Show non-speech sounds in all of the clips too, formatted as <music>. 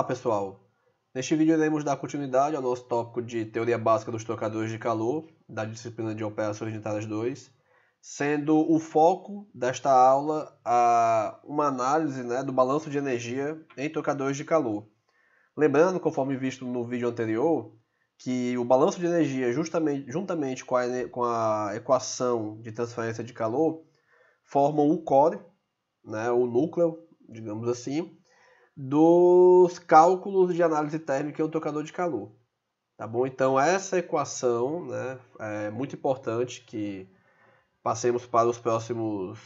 Olá pessoal, neste vídeo iremos dar continuidade ao nosso tópico de Teoria Básica dos Trocadores de Calor, da disciplina de Operações Unitárias 2, sendo o foco desta aula a uma análise né, do balanço de energia em trocadores de calor. Lembrando, conforme visto no vídeo anterior, que o balanço de energia, justamente, juntamente com a, com a equação de transferência de calor, formam o core, né, o núcleo, digamos assim, dos cálculos de análise térmica em um trocador de calor. Tá bom? Então essa equação né, é muito importante que passemos para os próximos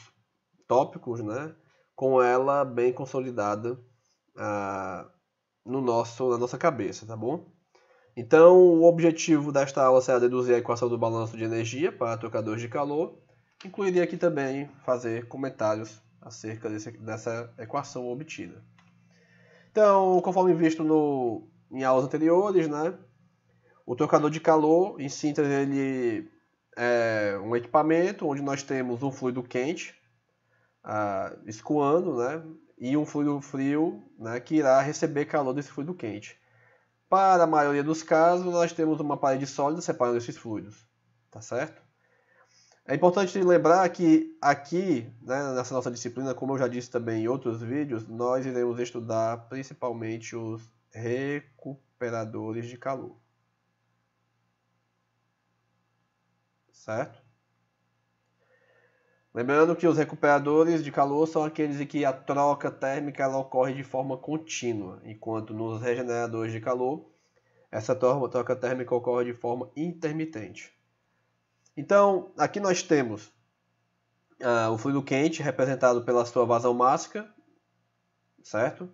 tópicos, né, com ela bem consolidada ah, no nosso, na nossa cabeça, tá bom? Então o objetivo desta aula será deduzir a equação do balanço de energia para trocadores de calor. Incluiria aqui também fazer comentários acerca desse, dessa equação obtida. Então, conforme visto no, em aulas anteriores, né, o trocador de calor, em síntese, ele é um equipamento onde nós temos um fluido quente ah, escoando, né, e um fluido frio né, que irá receber calor desse fluido quente. Para a maioria dos casos, nós temos uma parede sólida separando esses fluidos, tá certo? É importante lembrar que aqui, né, nessa nossa disciplina, como eu já disse também em outros vídeos, nós iremos estudar principalmente os recuperadores de calor. Certo? Lembrando que os recuperadores de calor são aqueles em que a troca térmica ocorre de forma contínua, enquanto nos regeneradores de calor essa troca térmica ocorre de forma intermitente. Então, aqui nós temos uh, o fluido quente representado pela sua vazão máxima, certo?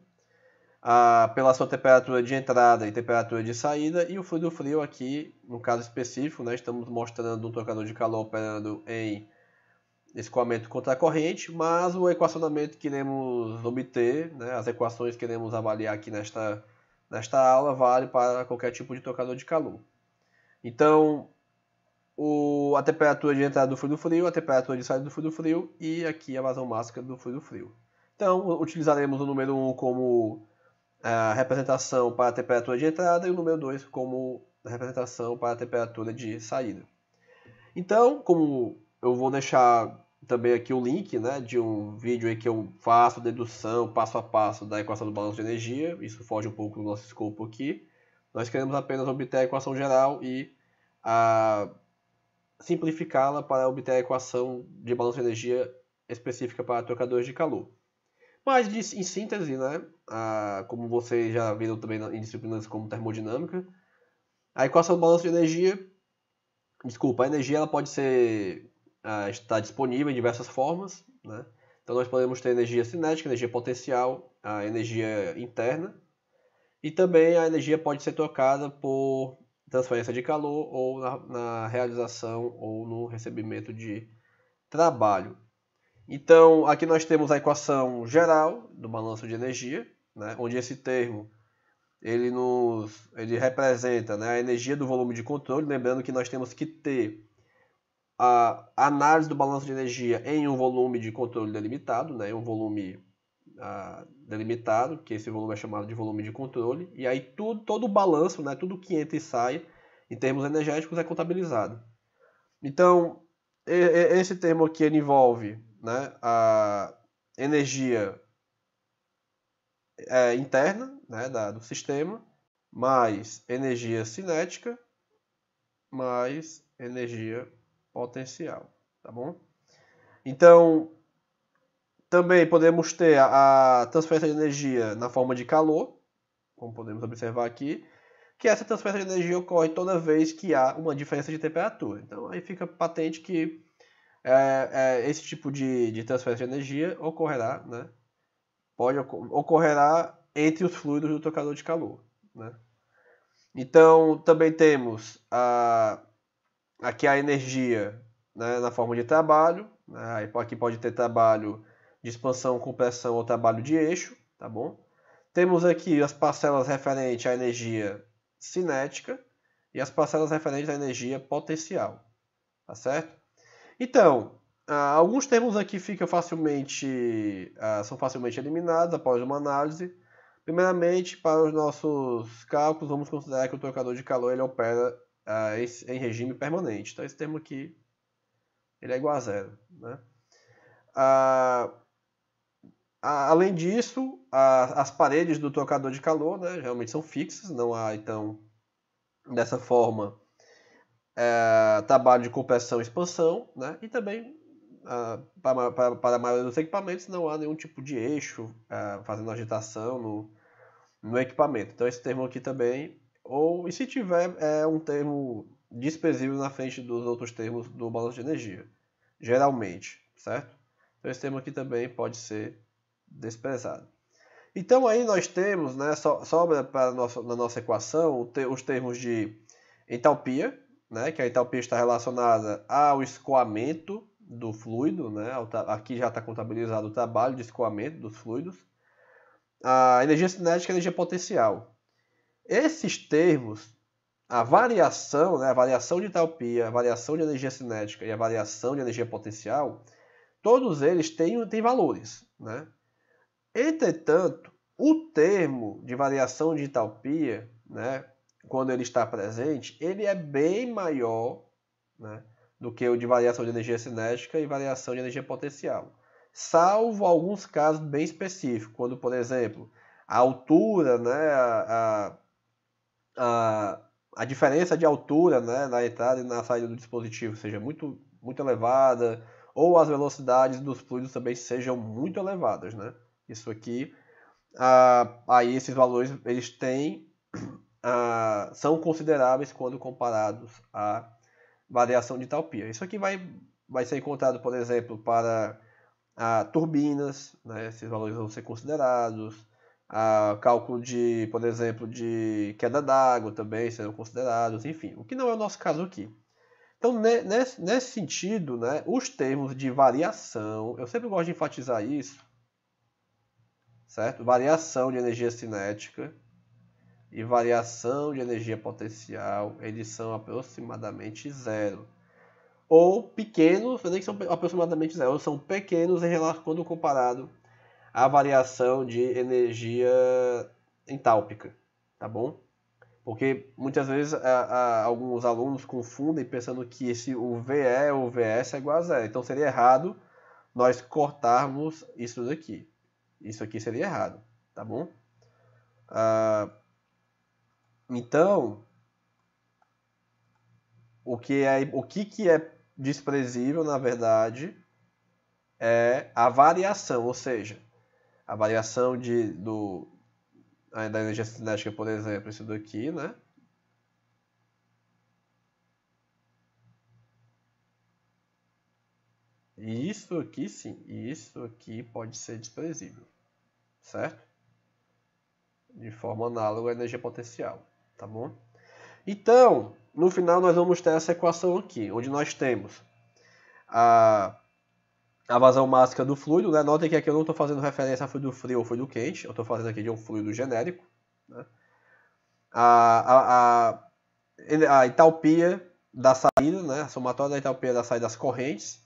Uh, pela sua temperatura de entrada e temperatura de saída, e o fluido frio aqui, no caso específico, né, estamos mostrando um trocador de calor operando em escoamento contra a corrente, mas o equacionamento que iremos obter, né, as equações que iremos avaliar aqui nesta, nesta aula, vale para qualquer tipo de trocador de calor. Então, o, a temperatura de entrada do fluido frio, a temperatura de saída do fluido frio e aqui a vazão máxima do fluido frio. Então, utilizaremos o número 1 como a representação para a temperatura de entrada e o número 2 como representação para a temperatura de saída. Então, como eu vou deixar também aqui o link né, de um vídeo em que eu faço dedução passo a passo da equação do balanço de energia, isso foge um pouco do nosso escopo aqui. Nós queremos apenas obter a equação geral e a simplificá-la para obter a equação de balanço de energia específica para trocadores de calor. Mas, em síntese, né, a, como vocês já viram também em disciplinas como termodinâmica, a equação do balanço de energia, desculpa, a energia ela pode ser a, estar disponível em diversas formas, né? Então nós podemos ter energia cinética, energia potencial, a energia interna, e também a energia pode ser trocada por transferência de calor ou na, na realização ou no recebimento de trabalho. Então, aqui nós temos a equação geral do balanço de energia, né, onde esse termo ele, nos, ele representa né, a energia do volume de controle, lembrando que nós temos que ter a análise do balanço de energia em um volume de controle delimitado, né, um volume delimitado, que esse volume é chamado de volume de controle, e aí tudo, todo o balanço, né, tudo que entra e sai em termos energéticos é contabilizado. Então, esse termo aqui envolve né, a energia é, interna né, da, do sistema, mais energia cinética, mais energia potencial, tá bom? Então, também podemos ter a, a transferência de energia na forma de calor, como podemos observar aqui, que essa transferência de energia ocorre toda vez que há uma diferença de temperatura. Então aí fica patente que é, é, esse tipo de, de, transferência de energia ocorrerá, né? Pode ocorrerá entre os fluidos do trocador de calor, né? Então também temos a, aqui a energia né, na forma de trabalho. Né? Aqui pode ter trabalho de expansão, compressão ou trabalho de eixo, tá bom? Temos aqui as parcelas referentes à energia cinética e as parcelas referentes à energia potencial, tá certo? Então, ah, alguns termos aqui ficam facilmente, ah, são facilmente eliminados após uma análise, Primeiramente, para os nossos cálculos, vamos considerar que o trocador de calor ele opera ah, em regime permanente. Então, esse termo aqui ele é igual a zero. Né? Ah, além disso, a, as paredes do trocador de calor né, realmente são fixas, não há, então, dessa forma, é, trabalho de compressão e expansão, né? e também ah, para, para, a maioria dos equipamentos não há nenhum tipo de eixo ah, fazendo agitação no, no equipamento. Então esse termo aqui também, ou e se tiver, é um termo desprezível na frente dos outros termos do balanço de energia, geralmente, certo? Então esse termo aqui também pode ser desprezado. Então aí nós temos, né, so, sobra para nossa, na nossa equação os termos de entalpia, né, que a entalpia está relacionada ao escoamento do fluido, né? aqui já está contabilizado o trabalho de escoamento dos fluidos, a energia cinética e a energia potencial. Esses termos, a variação, né, a variação de entalpia, a variação de energia cinética e a variação de energia potencial, todos eles têm, têm valores. Né? Entretanto, o termo de variação de entalpia, né, quando ele está presente, ele é bem maior né, do que o de variação de energia cinética e variação de energia potencial. Salvo alguns casos bem específicos, quando, por exemplo, a altura, né, a, a, a diferença de altura né, na entrada e na saída do dispositivo seja muito, muito elevada, ou as velocidades dos fluidos também sejam muito elevadas. Né? Isso aqui, ah, aí esses valores eles têm, <clears throat> ah, são consideráveis quando comparados a variação de entalpia. Isso aqui vai, vai ser encontrado, por exemplo, para ah, turbinas, né? esses valores vão ser considerados. Ah, cálculo de, por exemplo, de queda d'água também serão considerados, enfim, o que não é o nosso caso aqui. Então, nesse, nesse sentido, né, os termos de variação, eu sempre gosto de enfatizar isso, certo? Variação de energia cinética e variação de energia potencial, eles são aproximadamente zero. Ou pequenos, nem que são aproximadamente zero, são pequenos em relação quando comparado à variação de energia entálpica, tá bom? Porque muitas vezes a, a, alguns alunos confundem pensando que esse, o VE ou VS é igual a zero. Então seria errado nós cortarmos isso daqui. Isso aqui seria errado, tá bom? Ah, então, o que é, o que, que é desprezível, na verdade, é a variação, ou seja, a variação de, do, da energia cinética, por exemplo, isso daqui, né? Isso aqui sim, isso aqui pode ser desprezível, certo? De forma análoga à energia potencial tá bom? Então, no final nós vamos ter essa equação aqui, onde nós temos a, a vazão máxima do fluido, né? Notem que aqui eu não estou fazendo referência a fluido frio ou fluido quente, eu estou fazendo aqui de um fluido genérico, né? a, a, a, a entalpia da saída, né? a somatória da entalpia da saída das correntes,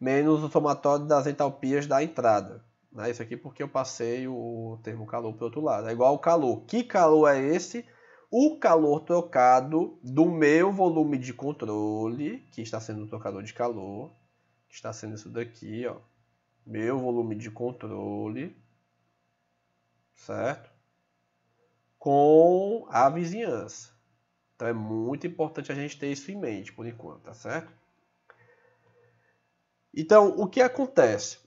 menos o somatório das entalpias da entrada. Né? Isso aqui porque eu passei o termo calor para o outro lado. É igual ao calor. Que calor é esse? o calor trocado do meu volume de controle, que está sendo o trocador de calor, que está sendo isso daqui, ó, meu volume de controle, certo? Com a vizinhança. Então é muito importante a gente ter isso em mente por enquanto, tá certo? Então, o que acontece?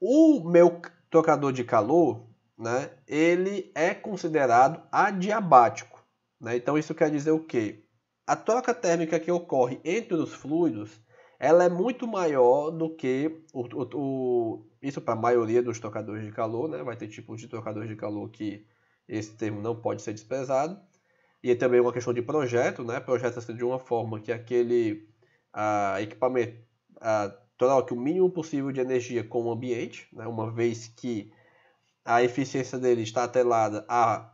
O meu trocador de calor, né, ele é considerado adiabático. Né? Então isso quer dizer o quê? A troca térmica que ocorre entre os fluidos ela é muito maior do que o, o, o isso para a maioria dos trocadores de calor, né? vai ter tipos de trocadores de calor que esse termo não pode ser desprezado. E é também uma questão de projeto, né? projeta-se de uma forma que aquele a, equipamento a, troque o mínimo possível de energia com o ambiente, né? uma vez que a eficiência dele está atrelada à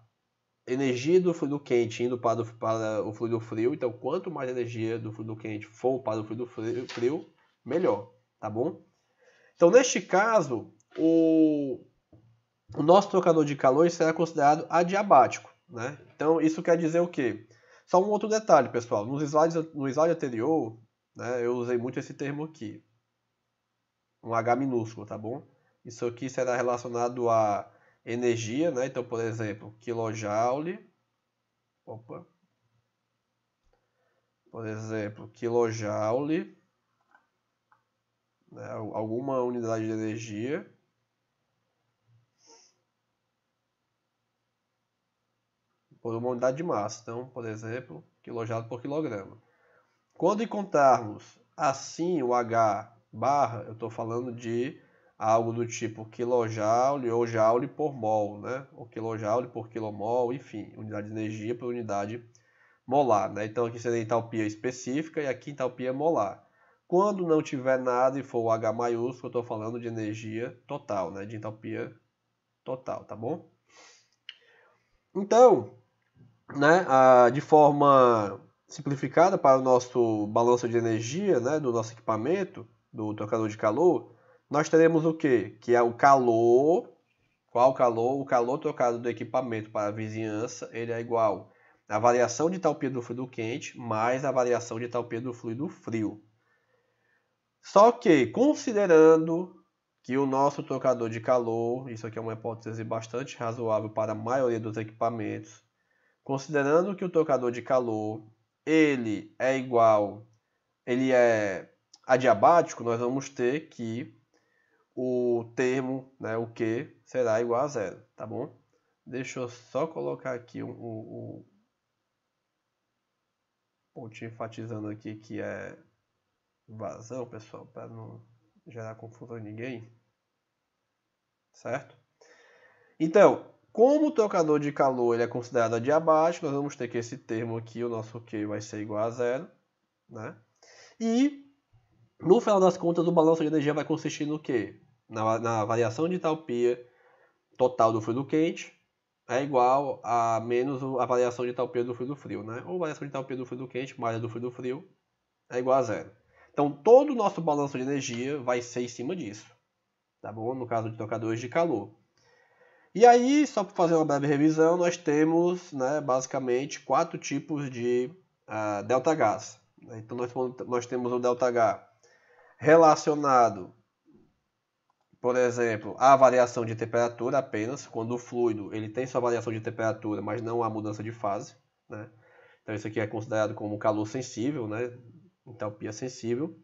energia do fluido quente indo para o, para o fluido frio. Então, quanto mais energia do fluido quente for para o fluido frio, melhor, tá bom? Então, neste caso, o, o nosso trocador de calor será considerado adiabático. Né? Então, isso quer dizer o quê? Só um outro detalhe, pessoal. No slide anterior, né, eu usei muito esse termo aqui. Um H minúsculo, tá bom? Isso aqui será relacionado a energia, né? Então, por exemplo, kilojoule. Opa. Por exemplo, kilojoule. Né, alguma unidade de energia por uma unidade de massa. Então, por exemplo, quilojoule por quilograma. Quando encontrarmos assim o H barra, eu estou falando de algo do tipo quilojoule ou joule por mol, né? Ou quilojoule por quilomol, enfim, unidade de energia por unidade molar, né? Então aqui seria entalpia específica e aqui entalpia molar. Quando não tiver nada e for o H maiúsculo, eu estou falando de energia total, né? De entalpia total, tá bom? Então, né, de forma simplificada para o nosso balanço de energia né, do nosso equipamento, do trocador de calor, nós teremos o que? Que é o calor. Qual calor? O calor trocado do equipamento para a vizinhança ele é igual à variação de entalpia do fluido quente mais a variação de entalpia do fluido frio. Só que, considerando que o nosso trocador de calor, isso aqui é uma hipótese bastante razoável para a maioria dos equipamentos, Considerando que o trocador de calor ele é igual, ele é adiabático, nós vamos ter que o termo, né, o Q, será igual a zero, tá bom? Deixa eu só colocar aqui um, um, um pontinho enfatizando aqui que é vazão, pessoal, para não gerar confusão em ninguém, certo? Então, como o trocador de calor ele é considerado adiabático, nós vamos ter que esse termo aqui, o nosso Q, vai ser igual a zero. Né? E, no final das contas, o balanço de energia vai consistir no quê? Na, na variação de entalpia total do fluido quente é igual a menos a variação de entalpia do fluido frio. Né? Ou variação de entalpia do fluido quente mais a do fluido frio é igual a zero. Então, todo o nosso balanço de energia vai ser em cima disso. Tá bom? No caso de trocadores de calor. E aí, só para fazer uma breve revisão, nós temos né, basicamente quatro tipos de uh, delta Gas. Então, nós, nós temos o delta H relacionado, por exemplo, à variação de temperatura apenas, quando o fluido ele tem sua variação de temperatura, mas não há mudança de fase. Né? Então, isso aqui é considerado como calor sensível, né? entalpia sensível.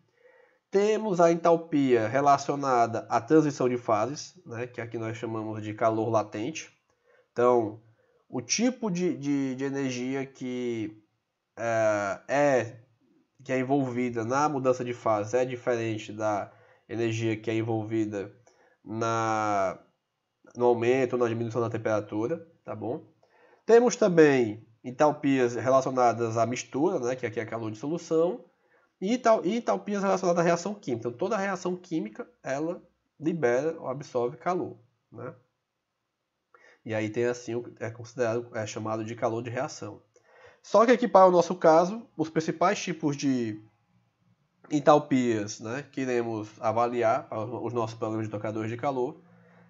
Temos a entalpia relacionada à transição de fases, né, que aqui nós chamamos de calor latente. Então, o tipo de, de, de energia que é, é, que é envolvida na mudança de fase é diferente da energia que é envolvida na, no aumento ou na diminuição da temperatura, tá bom? Temos também entalpias relacionadas à mistura, né, que aqui é calor de solução, e, tal, e entalpias relacionadas à reação química. Então, toda reação química, ela libera ou absorve calor. Né? E aí tem assim, é considerado, é chamado de calor de reação. Só que aqui para o nosso caso, os principais tipos de entalpias né, que iremos avaliar para os nossos programas de tocadores de calor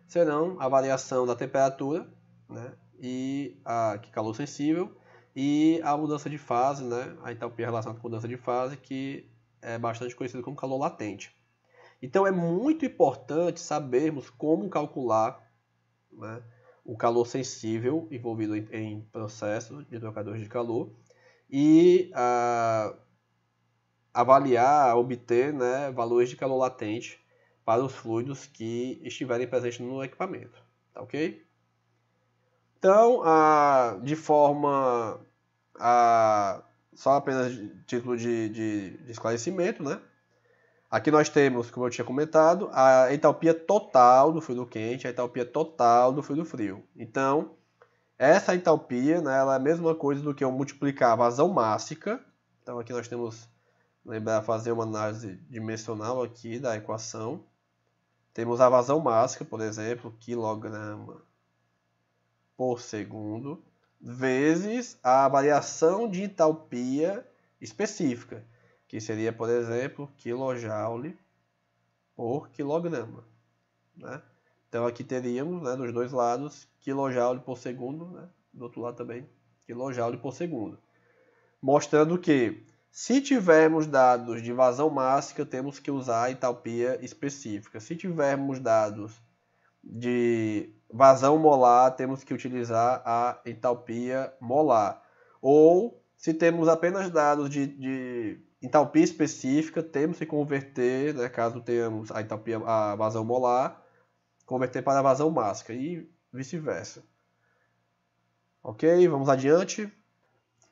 serão a variação da temperatura né, e a que calor sensível e a mudança de fase, né, a entalpia relacionada com mudança de fase, que é bastante conhecido como calor latente. Então é muito importante sabermos como calcular né, o calor sensível envolvido em, em processos de trocadores de calor e a, avaliar, obter né, valores de calor latente para os fluidos que estiverem presentes no equipamento. Tá ok? Então, a, de forma a, só apenas título de, de, de, esclarecimento, né? Aqui nós temos, como eu tinha comentado, a entalpia total do fluido quente, a entalpia total do fluido frio. Então, essa entalpia, né, ela é a mesma coisa do que eu multiplicar a vazão mássica. Então, aqui nós temos, lembrar, fazer uma análise dimensional aqui da equação. Temos a vazão mássica, por exemplo, quilograma por segundo vezes a variação de entalpia específica, que seria, por exemplo, kJ por quilograma. Né? Então aqui teríamos, né, dos dois lados, kJ por segundo, né, do outro lado também, kJ por segundo. Mostrando que, se tivermos dados de vazão máxima, temos que usar a entalpia específica. Se tivermos dados de vazão molar, temos que utilizar a entalpia molar. Ou, se temos apenas dados de, de entalpia específica, temos que converter, né, caso tenhamos a entalpia, a vazão molar, converter para a vazão máxima e vice-versa. Ok, vamos adiante.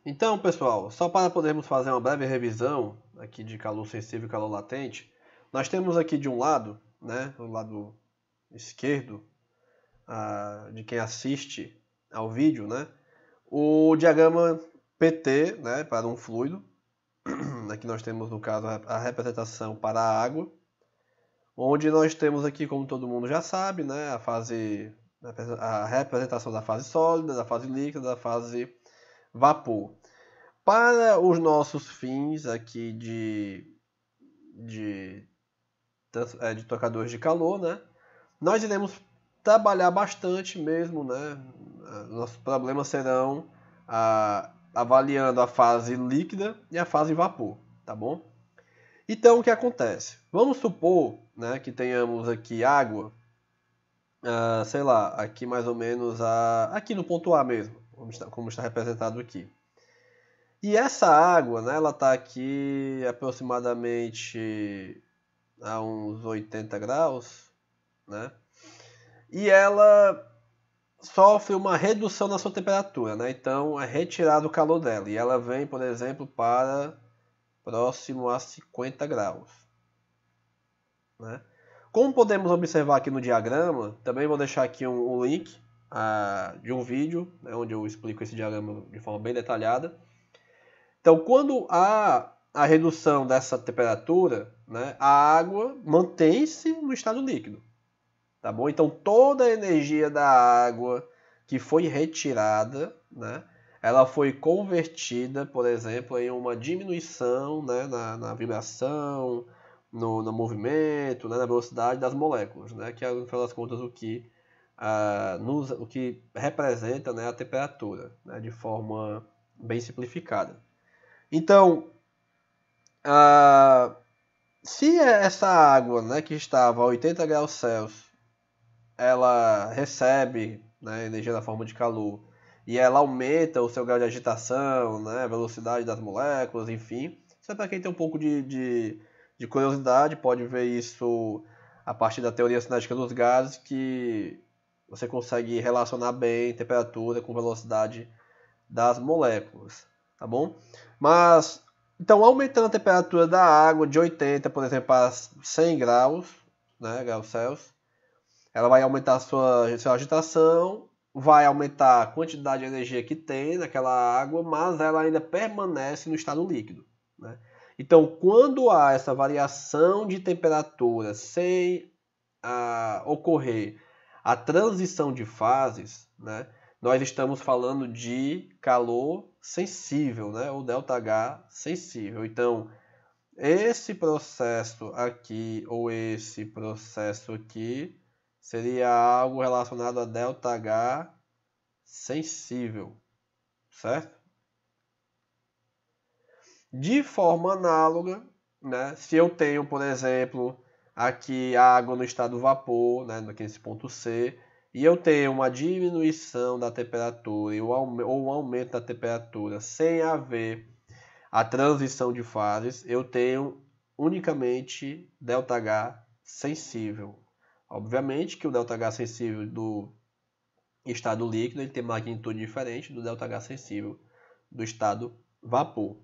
Então, pessoal, só para podermos fazer uma breve revisão aqui de calor sensível e calor latente, nós temos aqui de um lado, né, do lado esquerdo, de quem assiste ao vídeo, né, o diagrama PT, né, para um fluido. <clears throat> Aqui nós temos, no caso, a representação para a água, onde nós temos aqui, como todo mundo já sabe, né, a fase, a representação da fase sólida, da fase líquida, da fase vapor. Para os nossos fins aqui de, de, é, de tocadores de calor, né, nós iremos trabalhar bastante mesmo, né? Nossos problemas serão a, avaliando a fase líquida e a fase vapor, tá bom? Então, o que acontece? Vamos supor né, que tenhamos aqui água, uh, sei lá, aqui mais ou menos, a, aqui no ponto A mesmo, como está, como está representado aqui. E essa água, né, ela está aqui aproximadamente a uns 80 graus, né? E ela sofre uma redução na sua temperatura, né? Então é retirado o calor dela e ela vem, por exemplo, para próximo a 50 graus, né? Como podemos observar aqui no diagrama, também vou deixar aqui um, um link uh, de um vídeo né, onde eu explico esse diagrama de forma bem detalhada. Então, quando há a redução dessa temperatura, né, a água mantém-se no estado líquido. Tá bom? Então, toda a energia da água que foi retirada, né, ela foi convertida, por exemplo, em uma diminuição né, na, na vibração, no, no movimento, né, na velocidade das moléculas, né, que é, no final das contas, o que, ah, nos, o que representa né, a temperatura, né, de forma bem simplificada. Então, ah, se essa água né, que estava a 80 graus Celsius, ela recebe né, energia na forma de calor, e ela aumenta o seu grau de agitação, né, velocidade das moléculas, enfim. Isso é para quem tem um pouco de, de de curiosidade, pode ver isso a partir da teoria cinética dos gases, que você consegue relacionar bem temperatura com velocidade das moléculas, tá bom? Mas, então, aumentando a temperatura da água de 80, por exemplo, para 100 graus, né, graus Celsius, ela vai aumentar a sua, sua agitação, vai aumentar a quantidade de energia que tem naquela água, mas ela ainda permanece no estado líquido, né? Então, quando há essa variação de temperatura sem a, ocorrer a transição de fases, né, nós estamos falando de calor sensível, né, ou ΔH sensível. Então, esse processo aqui ou esse processo aqui seria algo relacionado a ΔH sensível, certo? De forma análoga, né, se eu tenho, por exemplo, aqui água no estado vapor, né, aqui nesse ponto C, e eu tenho uma diminuição da temperatura ou um aumento da temperatura sem haver a transição de fases, eu tenho unicamente ΔH sensível. Obviamente que o ΔH sensível do estado líquido ele tem magnitude diferente do ΔH sensível do estado vapor.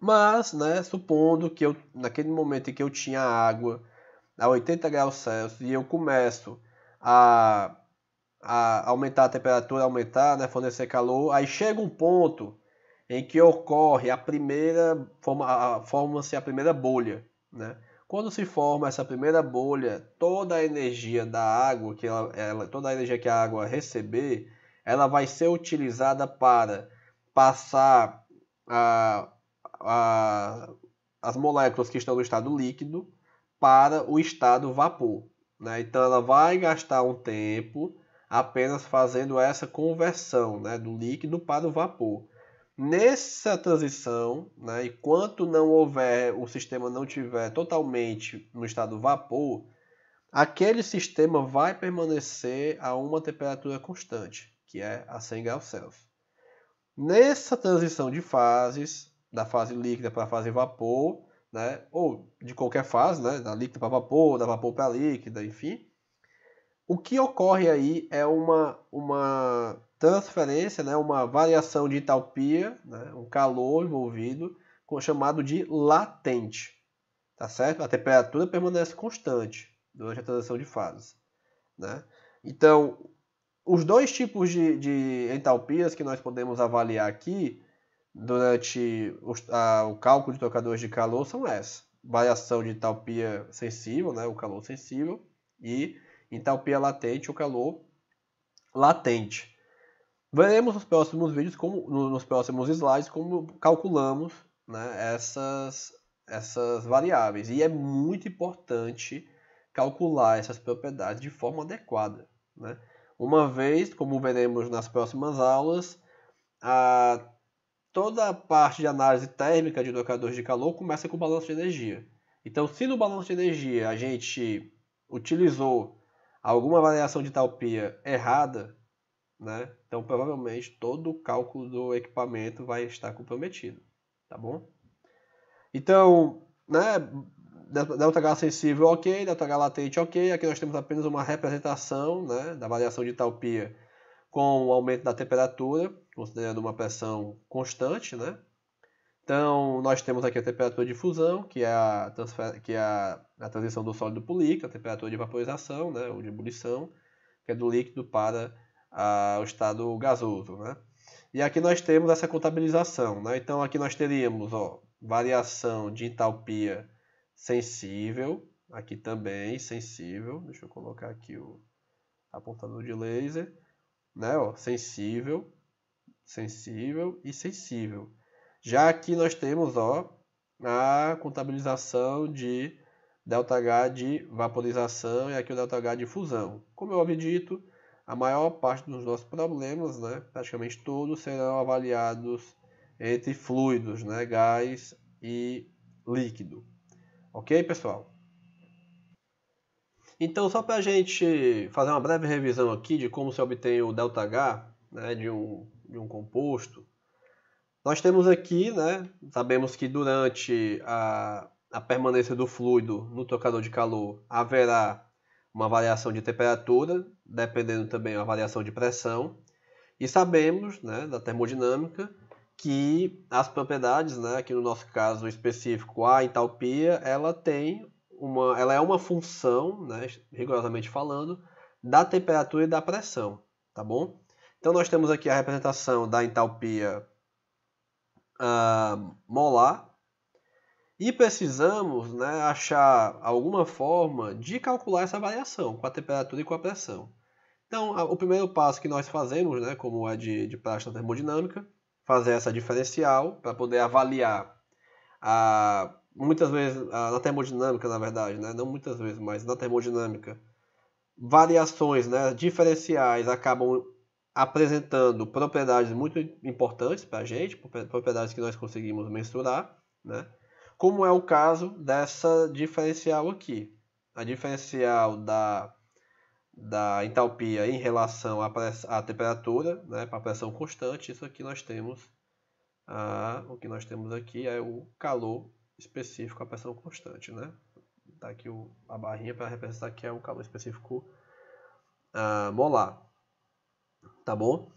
Mas, né, supondo que eu, naquele momento em que eu tinha água a 80 graus Celsius e eu começo a, a aumentar a temperatura, aumentar, né, fornecer calor, aí chega um ponto em que ocorre a primeira, forma, forma-se a primeira bolha, né? Quando se forma essa primeira bolha, toda a energia da água, que ela, ela, toda a energia que a água receber, ela vai ser utilizada para passar a, a, as moléculas que estão no estado líquido para o estado vapor. Né? Então ela vai gastar um tempo apenas fazendo essa conversão né, do líquido para o vapor. Nessa transição, né, enquanto não houver, o sistema não estiver totalmente no estado vapor, aquele sistema vai permanecer a uma temperatura constante, que é a 100 graus Celsius. Nessa transição de fases, da fase líquida para a fase vapor, né, ou de qualquer fase, né, da líquida para vapor, da vapor para líquida, enfim, o que ocorre aí é uma, uma transferência, né, uma variação de entalpia, né, um calor envolvido, chamado de latente. Tá certo? A temperatura permanece constante durante a transição de fases. Né? Então, os dois tipos de, de entalpias que nós podemos avaliar aqui durante o, a, o cálculo de trocadores de calor são essas. Variação de entalpia sensível, né, o calor sensível, e entalpia latente, o calor latente. Veremos nos próximos vídeos, como, nos próximos slides, como calculamos né, essas, essas variáveis. E é muito importante calcular essas propriedades de forma adequada. Né? Uma vez, como veremos nas próximas aulas, a, toda a parte de análise térmica de trocadores de calor começa com o balanço de energia. Então, se no balanço de energia a gente utilizou alguma variação de talpia errada, né? Então provavelmente todo o cálculo do equipamento vai estar comprometido, tá bom? Então, né, ΔH sensível ok, ΔH latente ok, aqui nós temos apenas uma representação né, da variação de talpia com o aumento da temperatura, considerando uma pressão constante, né? Então, nós temos aqui a temperatura de fusão, que é a, que é a... a transição do sólido para o líquido, a temperatura de vaporização, né, ou de ebulição, que é do líquido para a... o estado gasoso. Né? E aqui nós temos essa contabilização. Né? Então, aqui nós teríamos ó, variação de entalpia sensível, aqui também sensível, deixa eu colocar aqui o apontador de laser, né? ó, sensível, sensível e sensível. Já aqui nós temos ó, a contabilização de ΔH de vaporização e aqui o ΔH de fusão. Como eu havia dito, a maior parte dos nossos problemas, né, praticamente todos, serão avaliados entre fluidos, né, gás e líquido. Ok, pessoal? Então, só para a gente fazer uma breve revisão aqui de como se obtém o ΔH né, de, um, de um composto, nós temos aqui, né, sabemos que durante a, a permanência do fluido no trocador de calor haverá uma variação de temperatura, dependendo também da variação de pressão. E sabemos, né, da termodinâmica, que as propriedades, né, aqui no nosso caso específico, a entalpia, ela tem uma, ela é uma função, né, rigorosamente falando, da temperatura e da pressão, tá bom? Então nós temos aqui a representação da entalpia uh, molar e precisamos né, achar alguma forma de calcular essa variação com a temperatura e com a pressão. Então, o primeiro passo que nós fazemos, né, como é de, de prática termodinâmica, fazer essa diferencial para poder avaliar a, muitas vezes a, na termodinâmica, na verdade, né, não muitas vezes, mas na termodinâmica, variações né, diferenciais acabam apresentando propriedades muito importantes para a gente, propriedades que nós conseguimos mensurar, né? Como é o caso dessa diferencial aqui. A diferencial da, da entalpia em relação à, à temperatura, né, para a pressão constante, isso aqui nós temos, ah, o que nós temos aqui é o calor específico à pressão constante. Né? Tá aqui o, a barrinha para representar que é o calor específico ah, molar tá bom?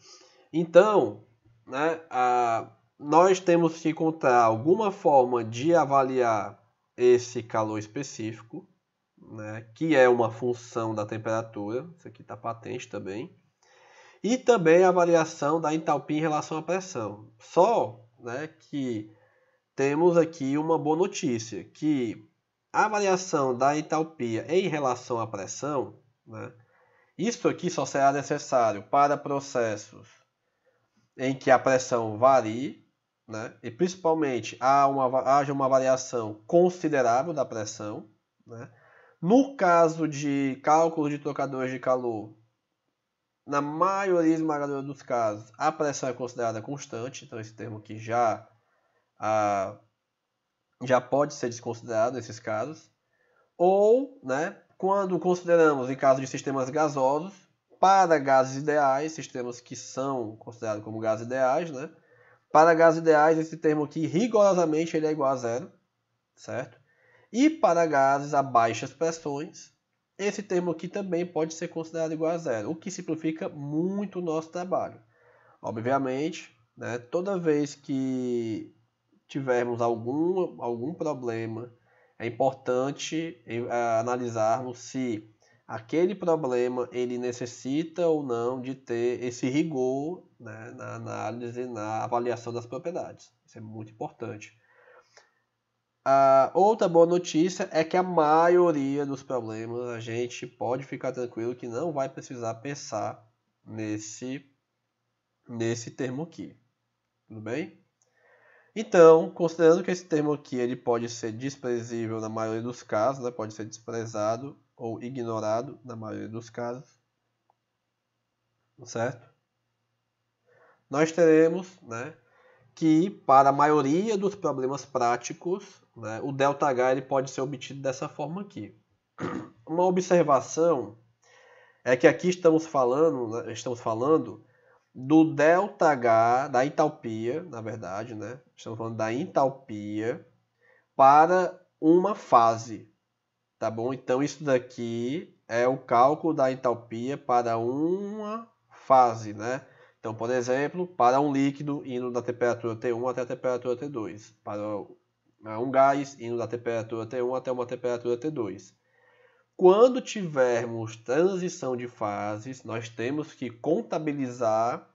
Então, né, a, nós temos que encontrar alguma forma de avaliar esse calor específico, né, que é uma função da temperatura, isso aqui está patente também, e também a variação da entalpia em relação à pressão. Só né, que temos aqui uma boa notícia, que a variação da entalpia em relação à pressão, né, isso aqui só será necessário para processos em que a pressão varie, né? e principalmente há uma, haja uma variação considerável da pressão. Né? No caso de cálculo de trocadores de calor, na maioria esmagadora dos casos, a pressão é considerada constante, então esse termo aqui já, ah, já pode ser desconsiderado nesses casos. Ou, né, quando consideramos em caso de sistemas gasosos, para gases ideais, sistemas que são considerados como gases ideais, né? Para gases ideais, esse termo aqui rigorosamente ele é igual a zero, certo? E para gases a baixas pressões, esse termo aqui também pode ser considerado igual a zero, o que simplifica muito o nosso trabalho. Obviamente, né, toda vez que tivermos algum, algum problema, é importante eh, analisarmos se aquele problema ele necessita ou não de ter esse rigor né, na análise, na avaliação das propriedades. Isso é muito importante. A outra boa notícia é que a maioria dos problemas a gente pode ficar tranquilo que não vai precisar pensar nesse, nesse termo aqui. Tudo bem? Então, considerando que esse termo aqui ele pode ser desprezível na maioria dos casos, né, pode ser desprezado, ou ignorado na maioria dos casos, certo? Nós teremos, né, que para a maioria dos problemas práticos, né, o ΔH ele pode ser obtido dessa forma aqui. <clears throat> Uma observação é que aqui estamos falando, né, estamos falando do ΔH, da entalpia, na verdade, né? Estamos falando da entalpia para uma fase, Tá bom? Então isso daqui é o cálculo da entalpia para uma fase, né? Então, por exemplo, para um líquido indo da temperatura T1 até a temperatura T2, para um gás indo da temperatura T1 até uma temperatura T2. Quando tivermos transição de fases, nós temos que contabilizar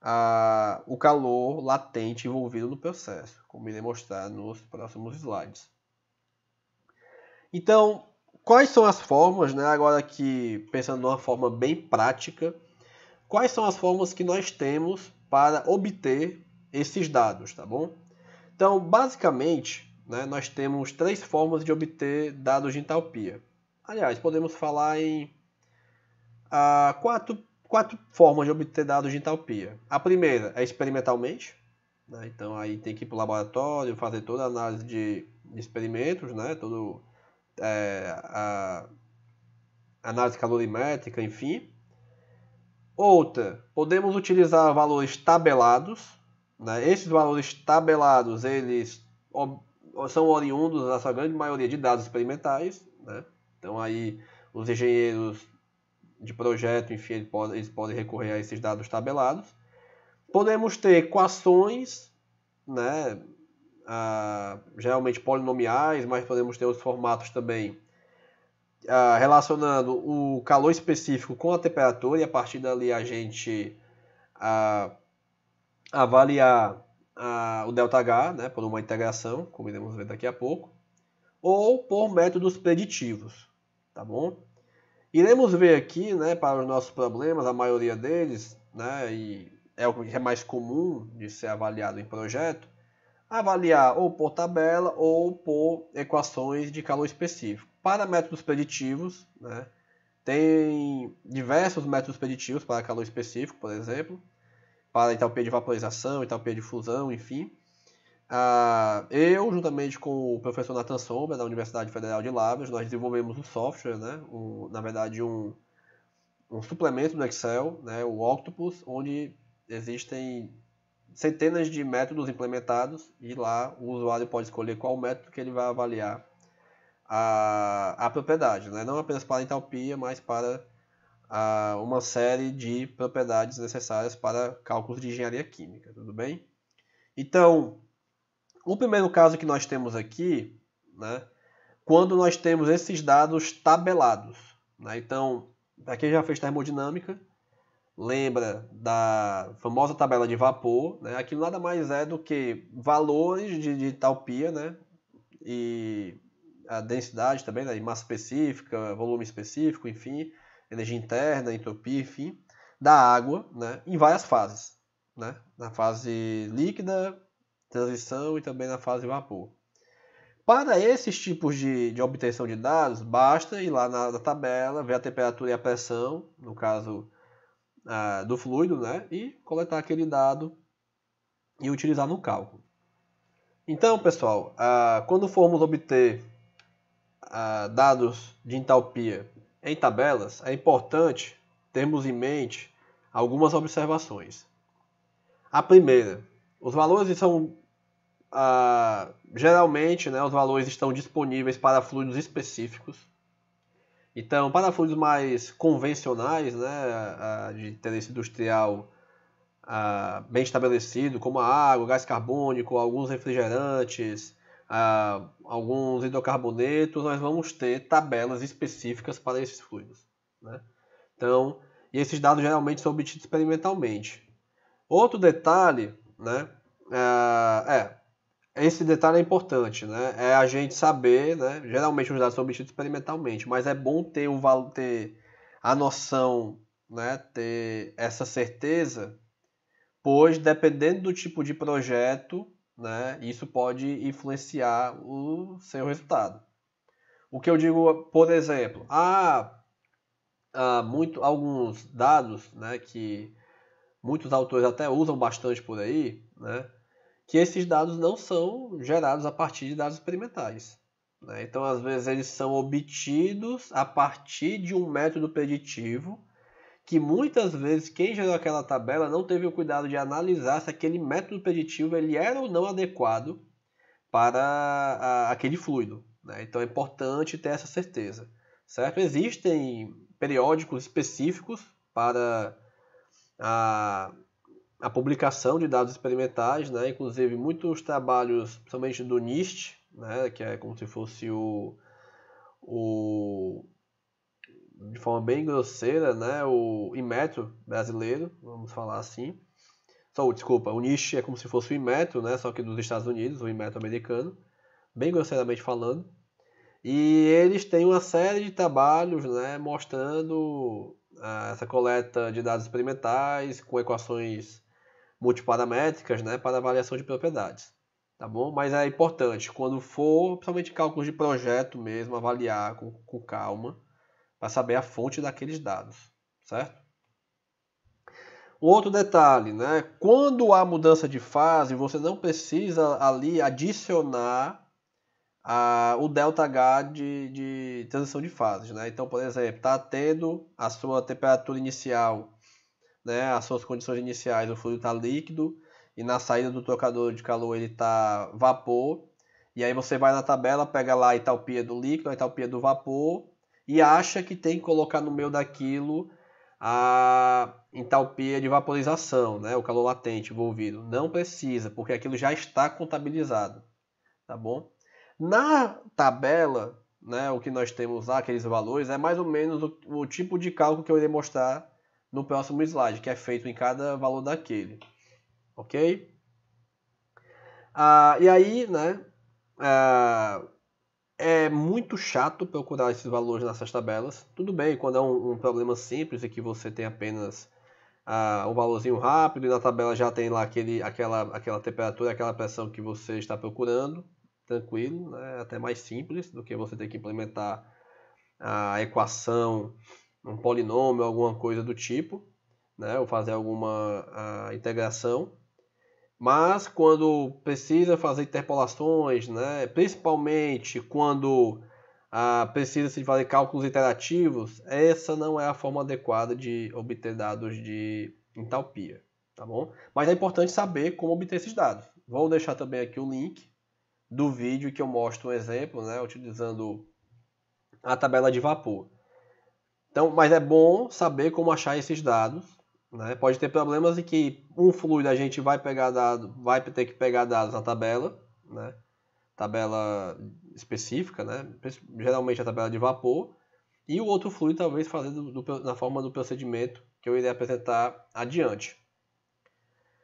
a, o calor latente envolvido no processo, como irei mostrar nos próximos slides. Então, quais são as formas, né? Agora que pensando de uma forma bem prática, quais são as formas que nós temos para obter esses dados, tá bom? Então, basicamente, né, nós temos três formas de obter dados de entalpia. Aliás, podemos falar em ah, quatro, quatro formas de obter dados de entalpia. A primeira é experimentalmente, né? então aí tem que ir para o laboratório, fazer toda a análise de, de experimentos, né? todo é, a análise calorimétrica, enfim. Outra, podemos utilizar valores tabelados. Né? Esses valores tabelados, eles são oriundos, na sua grande maioria, de dados experimentais. Né? Então aí os engenheiros de projeto, enfim, eles podem, eles podem recorrer a esses dados tabelados. Podemos ter equações, né, ah, geralmente polinomiais, mas podemos ter outros formatos também, ah, relacionando o calor específico com a temperatura e a partir dali a gente ah, avaliar o ΔH né, por uma integração, como iremos ver daqui a pouco, ou por métodos preditivos, tá bom? Iremos ver aqui, né, para os nossos problemas, a maioria deles, né, e é o que é mais comum de ser avaliado em projeto, avaliar ou por tabela ou por equações de calor específico. Para métodos preditivos, né, tem diversos métodos preditivos para calor específico, por exemplo, para entalpia de vaporização, entalpia de fusão, enfim. Ah, eu, juntamente com o professor Nathan Sombra, da Universidade Federal de Lavras, nós desenvolvemos um software, né, um, na verdade um, um suplemento do Excel, né, o Octopus, onde existem centenas de métodos implementados e lá o usuário pode escolher qual método que ele vai avaliar a, a propriedade, né? não apenas para entalpia, mas para a, uma série de propriedades necessárias para cálculos de engenharia química, tudo bem? Então, o primeiro caso que nós temos aqui, né, quando nós temos esses dados tabelados, né? então, quem já fez termodinâmica, lembra da famosa tabela de vapor, né? aquilo nada mais é do que valores de, de talpia, né? e a densidade também, né? massa específica, volume específico, enfim, energia interna, entropia, enfim, da água né? em várias fases. Né? Na fase líquida, transição e também na fase vapor. Para esses tipos de, de obtenção de dados, basta ir lá na, na tabela, ver a temperatura e a pressão, no caso do fluido, né? e coletar aquele dado e utilizar no cálculo. Então, pessoal, quando formos obter dados de entalpia em tabelas, é importante termos em mente algumas observações. A primeira, os valores são geralmente, né, os valores estão disponíveis para fluidos específicos. Então, para fluidos mais convencionais, né, de interesse industrial bem estabelecido, como a água, gás carbônico, alguns refrigerantes, alguns hidrocarbonetos, nós vamos ter tabelas específicas para esses fluidos. Né? Então, e esses dados geralmente são obtidos experimentalmente. Outro detalhe, né, é, esse detalhe é importante, né? É a gente saber, né? Geralmente os dados são obtidos experimentalmente, mas é bom ter o valor, ter a noção, né? Ter essa certeza, pois dependendo do tipo de projeto, né? Isso pode influenciar o seu resultado. O que eu digo, por exemplo, há, há muito, alguns dados, né? Que muitos autores até usam bastante por aí, né? Que esses dados não são gerados a partir de dados experimentais. Né? Então, às vezes, eles são obtidos a partir de um método preditivo que muitas vezes quem gerou aquela tabela não teve o cuidado de analisar se aquele método preditivo ele era ou não adequado para a, aquele fluido. Né? Então é importante ter essa certeza. Certo? Existem periódicos específicos para a, a publicação de dados experimentais, né? inclusive muitos trabalhos, principalmente do NIST, né? que é como se fosse o, o de forma bem grosseira, né? o Inmetro brasileiro, vamos falar assim. Só, desculpa, o NIST é como se fosse o Inmetro, né? só que dos Estados Unidos, o Inmetro americano, bem grosseiramente falando. E eles têm uma série de trabalhos né, mostrando ah, essa coleta de dados experimentais com equações multiparamétricas né, para avaliação de propriedades. Tá bom? Mas é importante, quando for, principalmente cálculos de projeto mesmo, avaliar com, com calma, para saber a fonte daqueles dados, certo? Outro detalhe, né? Quando há mudança de fase, você não precisa ali adicionar a, o ΔH de, de transição de fases, né? Então, por exemplo, está tendo a sua temperatura inicial né, as suas condições iniciais, o fluido está líquido e na saída do trocador de calor ele está vapor. E aí você vai na tabela, pega lá a entalpia do líquido, a entalpia do vapor e acha que tem que colocar no meio daquilo a entalpia de vaporização, né, o calor latente envolvido. Não precisa, porque aquilo já está contabilizado, tá bom? Na tabela, né, o que nós temos lá, aqueles valores, é mais ou menos o, o tipo de cálculo que eu irei mostrar no próximo slide, que é feito em cada valor daquele. Ok? Ah, e aí, né? Ah, é muito chato procurar esses valores nessas tabelas. Tudo bem, quando é um, um problema simples e que você tem apenas ah, um valorzinho rápido e na tabela já tem lá aquele, aquela, aquela temperatura, aquela pressão que você está procurando, tranquilo, né? até mais simples do que você ter que implementar a equação um polinômio, alguma coisa do tipo, né, ou fazer alguma a, integração. Mas quando precisa fazer interpolações, né, principalmente quando ah, precisa se fazer cálculos interativos, essa não é a forma adequada de obter dados de entalpia, tá bom? Mas é importante saber como obter esses dados. Vou deixar também aqui o link do vídeo que eu mostro um exemplo, né, utilizando a tabela de vapor. Então, mas é bom saber como achar esses dados. Né? Pode ter problemas em que um fluido a gente vai pegar dado, vai ter que pegar dados na tabela, né? tabela específica, né? geralmente a tabela de vapor, e o outro fluido talvez fazer do, do, na forma do procedimento que eu irei apresentar adiante.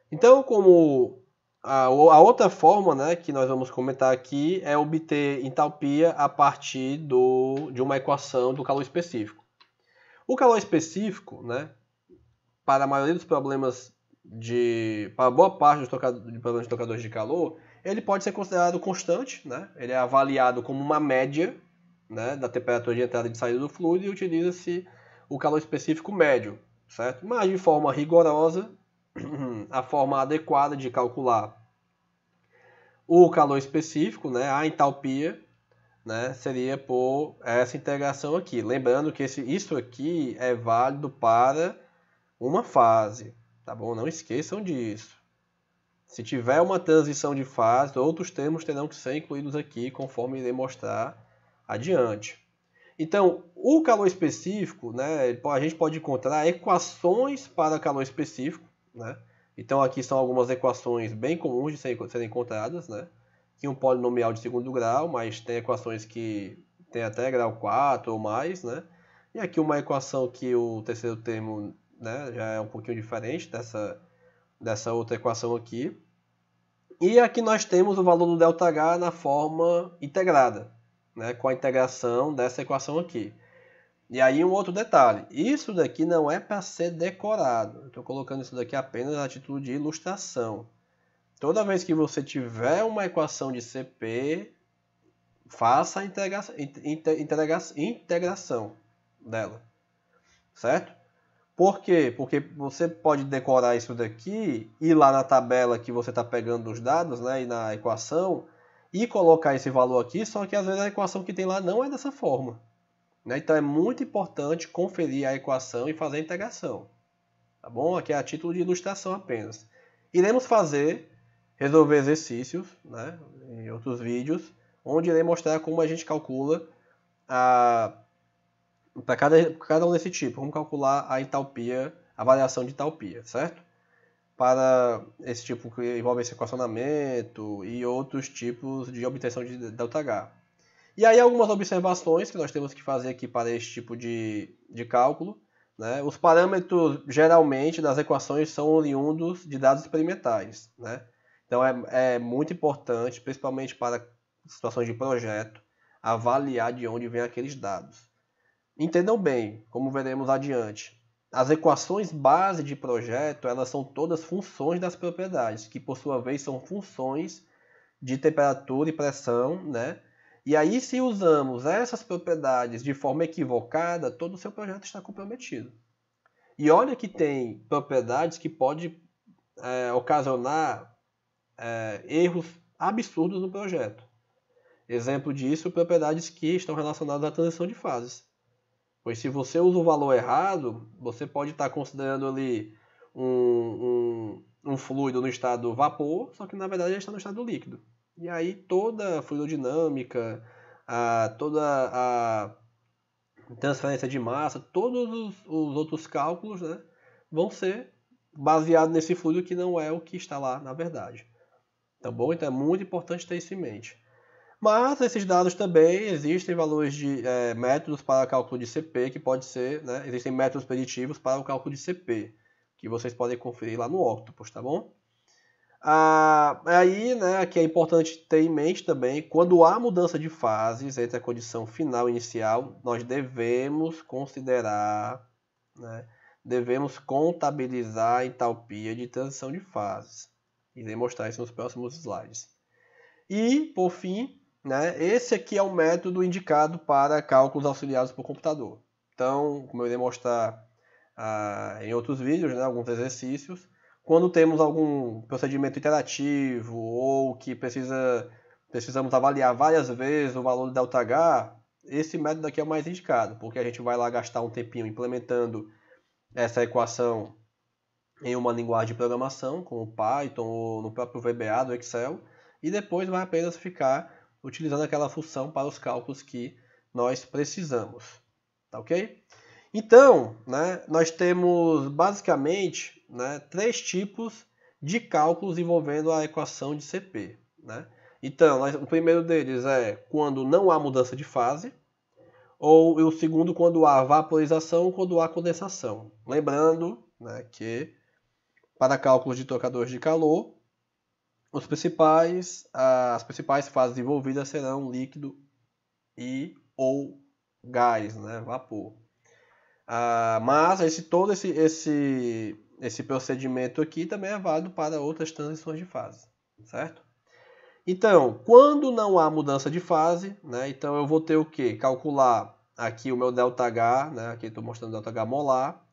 Então, como a, a, outra forma né, que nós vamos comentar aqui é obter entalpia a partir do, de uma equação do calor específico. O calor específico, né, para a maioria dos problemas de. para boa parte dos, de problemas de tocadores de calor, ele pode ser considerado constante, né? ele é avaliado como uma média né, da temperatura de entrada e de saída do fluido e utiliza-se o calor específico médio, certo? Mas de forma rigorosa, <clears throat> a forma adequada de calcular o calor específico, né, a entalpia, né, seria por essa integração aqui. Lembrando que esse, isso aqui é válido para uma fase, tá bom? Não esqueçam disso. Se tiver uma transição de fase, outros termos terão que ser incluídos aqui, conforme irei mostrar adiante. Então, o calor específico, né, a gente pode encontrar equações para calor específico. Né? Então, aqui são algumas equações bem comuns de serem encontradas. Né? Aqui um polinomial de segundo grau, mas tem equações que tem até grau 4 ou mais. Né? E aqui uma equação que o terceiro termo né, já é um pouquinho diferente dessa, dessa outra equação aqui. E aqui nós temos o valor do ΔH na forma integrada, né, com a integração dessa equação aqui. E aí um outro detalhe, isso daqui não é para ser decorado. Estou colocando isso daqui apenas a título de ilustração. Toda vez que você tiver uma equação de CP, faça a integração, integração dela. Certo? Por quê? Porque você pode decorar isso daqui, ir lá na tabela que você está pegando os dados, né, e na equação, e colocar esse valor aqui, só que às vezes a equação que tem lá não é dessa forma. Né? Então é muito importante conferir a equação e fazer a integração. Tá bom? Aqui é a título de ilustração apenas. Iremos fazer, resolver exercícios né, em outros vídeos, onde irei mostrar como a gente calcula para cada, cada um desse tipo, vamos calcular a entalpia, a variação de entalpia, certo? Para esse tipo que envolve esse equacionamento e outros tipos de obtenção de ΔH. E aí algumas observações que nós temos que fazer aqui para esse tipo de, de cálculo. Né? Os parâmetros, geralmente, das equações são oriundos de dados experimentais. Né? Então é, é muito importante, principalmente para situações de projeto, avaliar de onde vêm aqueles dados. Entendam bem, como veremos adiante. As equações base de projeto, elas são todas funções das propriedades, que por sua vez são funções de temperatura e pressão, né? E aí, se usamos essas propriedades de forma equivocada, todo o seu projeto está comprometido. E olha que tem propriedades que podem é, ocasionar é, erros absurdos no projeto. Exemplo disso, propriedades que estão relacionadas à transição de fases. Pois se você usa o valor errado, você pode estar considerando ali um, um, um fluido no estado vapor, só que na verdade ele está no estado líquido. E aí toda a fluidodinâmica, a, toda a transferência de massa, todos os, os outros cálculos né, vão ser baseados nesse fluido que não é o que está lá na verdade. Tá bom? Então é muito importante ter isso em mente. Mas esses dados também existem valores de é, métodos para cálculo de CP que pode ser, né, existem métodos preditivos para o cálculo de CP que vocês podem conferir lá no Octopus, tá bom? Ah, aí, né, aqui é importante ter em mente também, quando há mudança de fases entre a condição final e inicial, nós devemos considerar, né, devemos contabilizar a entalpia de transição de fases. Irei mostrar isso nos próximos slides. E, por fim, né? Esse aqui é o método indicado para cálculos auxiliados por computador. Então, como eu irei mostrar ah, em outros vídeos, né, alguns exercícios, quando temos algum procedimento interativo ou que precisa, precisamos avaliar várias vezes o valor do ΔH, esse método aqui é o mais indicado, porque a gente vai lá gastar um tempinho implementando essa equação em uma linguagem de programação, como Python ou no próprio VBA do Excel, e depois vai apenas ficar utilizando aquela função para os cálculos que nós precisamos. Tá ok? Então, né, nós temos basicamente né, três tipos de cálculos envolvendo a equação de CP. Né? Então, nós, o primeiro deles é quando não há mudança de fase, ou o segundo quando há vaporização ou quando há condensação. Lembrando né, que para cálculos de trocadores de calor, os principais, as principais fases envolvidas serão líquido e ou gás, né, vapor. Ah, mas esse, todo esse, esse, esse procedimento aqui também é válido para outras transições de fase, certo? Então, quando não há mudança de fase, né, então eu vou ter o que? Calcular aqui o meu ΔH, né, aqui estou mostrando o ΔH molar,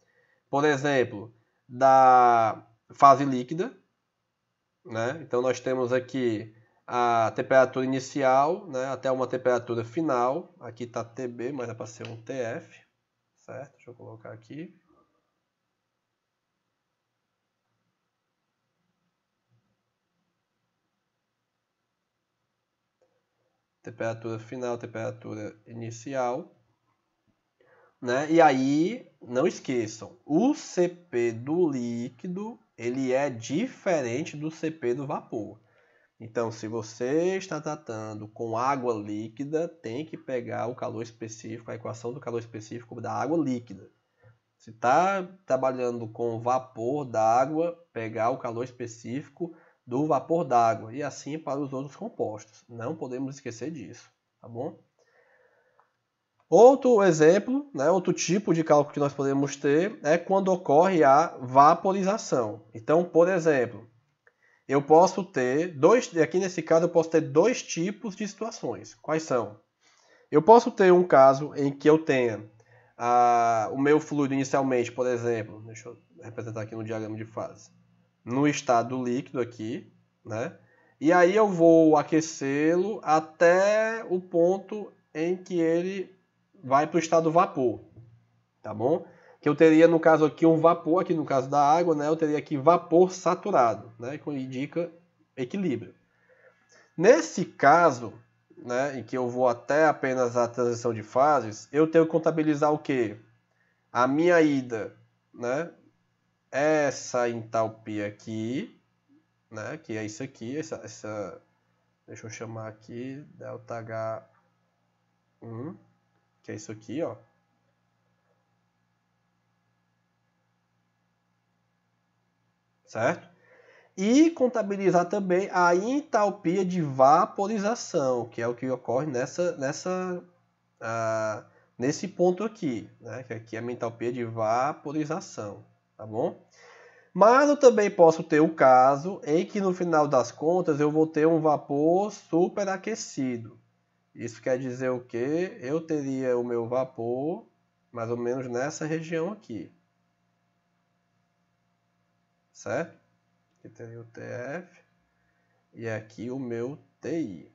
por exemplo, da fase líquida. Né? Então, nós temos aqui a temperatura inicial né, até uma temperatura final. Aqui está TB, mas é para ser um TF. Certo? Deixa eu colocar aqui. temperatura final, temperatura inicial. Né? E aí, não esqueçam, o CP do líquido ele é diferente do CP do vapor. Então, se você está tratando com água líquida, tem que pegar o calor específico, a equação do calor específico da água líquida. Se está trabalhando com vapor da água, pegar o calor específico do vapor d'água e assim para os outros compostos. Não podemos esquecer disso, tá bom? Outro exemplo, né, outro tipo de cálculo que nós podemos ter é quando ocorre a vaporização. Então, por exemplo, eu posso ter dois, aqui nesse caso eu posso ter dois tipos de situações. Quais são? Eu posso ter um caso em que eu tenha o meu fluido inicialmente, por exemplo, deixa eu representar aqui no diagrama de fase no estado líquido aqui, né? E aí eu vou aquecê-lo até o ponto em que ele vai para o estado vapor, tá bom? Que eu teria no caso aqui um vapor, aqui no caso da água, né? Eu teria aqui vapor saturado, né? Que indica equilíbrio. Nesse caso, né, em que eu vou até apenas a transição de fases, eu tenho que contabilizar o quê? A minha ida, né, essa entalpia aqui, né, que é isso aqui, essa, essa deixa eu chamar aqui, ΔH1, que é isso aqui, ó. Certo? E contabilizar também a entalpia de vaporização, que é o que ocorre nessa, nessa, uh, nesse ponto aqui, né? que aqui é a entalpia de vaporização tá bom? Mas eu também posso ter o caso em que no final das contas eu vou ter um vapor superaquecido. Isso quer dizer o quê? Eu teria o meu vapor mais ou menos nessa região aqui. Certo? Aqui teria o TF e aqui o meu TI.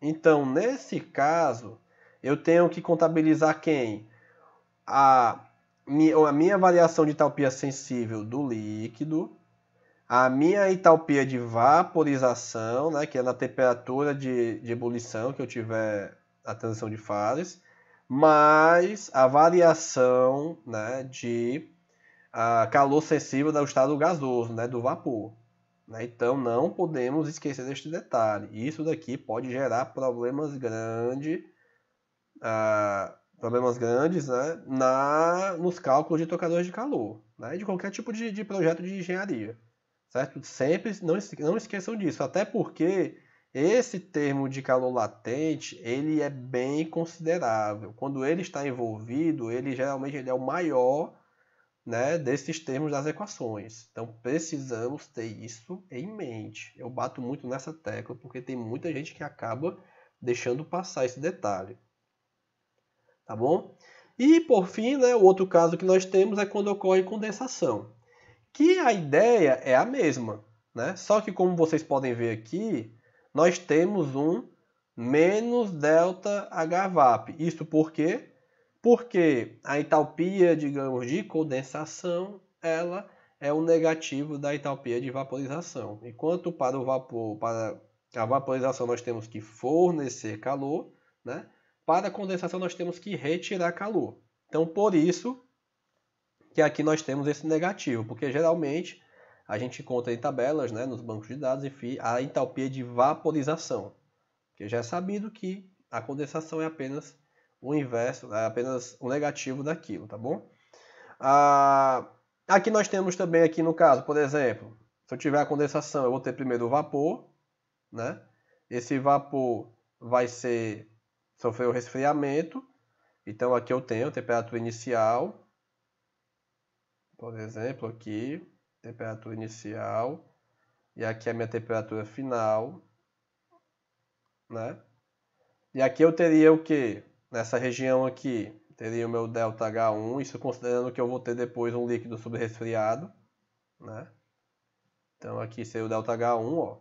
Então, nesse caso, eu tenho que contabilizar quem? A a minha variação de entalpia sensível do líquido, a minha entalpia de vaporização, né, que é na temperatura de, de ebulição que eu tiver a transição de fases, mais a variação né, de a calor sensível do estado gasoso, né, do vapor. Né? Então não podemos esquecer deste detalhe. Isso daqui pode gerar problemas grandes uh, problemas grandes né, na, nos cálculos de trocadores de calor, né, de qualquer tipo de, de projeto de engenharia. Certo? Sempre não, não esqueçam disso, até porque esse termo de calor latente ele é bem considerável. Quando ele está envolvido, ele geralmente ele é o maior né, desses termos das equações. Então precisamos ter isso em mente. Eu bato muito nessa tecla porque tem muita gente que acaba deixando passar esse detalhe tá bom? E por fim, né, o outro caso que nós temos é quando ocorre condensação, que a ideia é a mesma, né? Só que como vocês podem ver aqui, nós temos um menos delta HVAP. Isso por quê? Porque a entalpia, digamos, de condensação, ela é o negativo da entalpia de vaporização. Enquanto para o vapor, para a vaporização nós temos que fornecer calor, né? Para a condensação nós temos que retirar calor. Então, por isso que aqui nós temos esse negativo, porque geralmente a gente encontra em tabelas, né, nos bancos de dados, enfim, a entalpia de vaporização, que já é sabido que a condensação é apenas o inverso, é apenas o negativo daquilo, tá bom? Ah, aqui nós temos também aqui no caso, por exemplo, se eu tiver a condensação, eu vou ter primeiro o vapor, né? Esse vapor vai ser sofreu resfriamento. Então aqui eu tenho temperatura inicial, por exemplo, aqui, temperatura inicial, e aqui a minha temperatura final, né? E aqui eu teria o que? Nessa região aqui, teria o meu delta H1, isso considerando que eu vou ter depois um líquido subresfriado, né? Então aqui seria o delta H1, ó.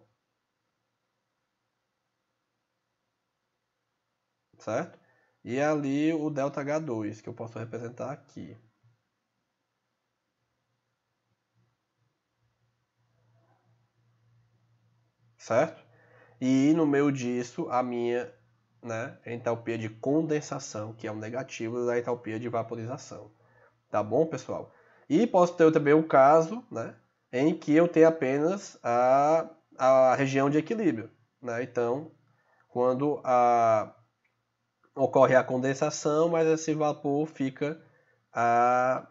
Certo? E ali o delta H2, que eu posso representar aqui. Certo? E no meio disso, a minha né, entalpia de condensação, que é o negativo da entalpia de vaporização. Tá bom, pessoal? E posso ter também o um caso né, em que eu tenho apenas a, a região de equilíbrio. Né? Então, quando a, ocorre a condensação, mas esse vapor fica, a,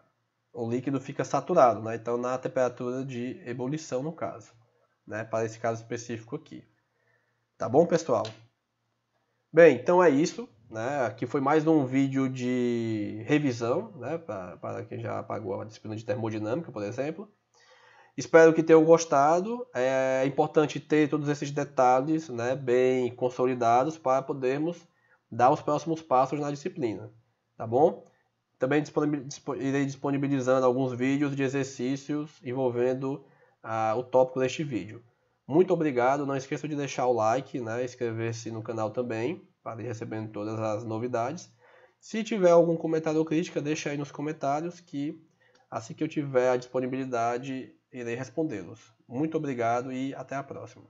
o líquido fica saturado, né? então na temperatura de ebulição no caso, né? para esse caso específico aqui. Tá bom, pessoal? Bem, então é isso. Né? Aqui foi mais um vídeo de revisão, né? para, quem já pagou a disciplina de termodinâmica, por exemplo. Espero que tenham gostado. É importante ter todos esses detalhes né, bem consolidados para podermos dar os próximos passos na disciplina. Tá bom? Também irei disponibilizando alguns vídeos de exercícios envolvendo ah, o tópico deste vídeo. Muito obrigado. Não esqueça de deixar o like, né? inscrever-se no canal também para ir recebendo todas as novidades. Se tiver algum comentário ou crítica, deixa aí nos comentários que assim que eu tiver a disponibilidade, irei respondê-los. Muito obrigado e até a próxima.